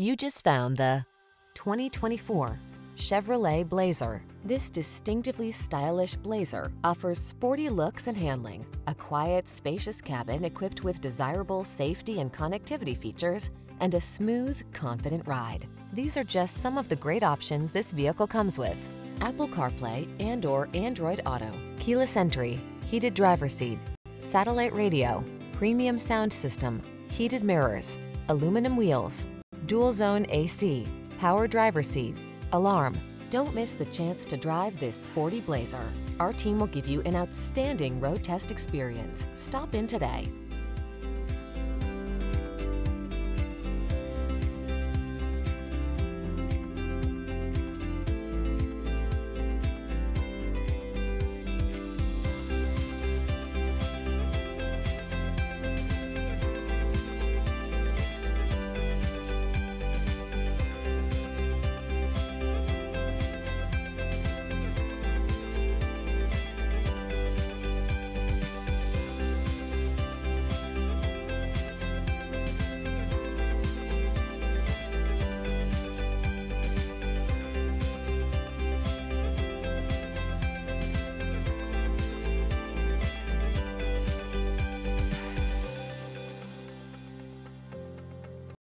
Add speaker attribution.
Speaker 1: You just found the 2024 Chevrolet Blazer. This distinctively stylish Blazer offers sporty looks and handling, a quiet, spacious cabin equipped with desirable safety and connectivity features, and a smooth, confident ride. These are just some of the great options this vehicle comes with. Apple CarPlay and or Android Auto, keyless entry, heated driver seat, satellite radio, premium sound system, heated mirrors, aluminum wheels, dual zone AC, power driver seat, alarm. Don't miss the chance to drive this sporty Blazer. Our team will give you an outstanding road test experience. Stop in today.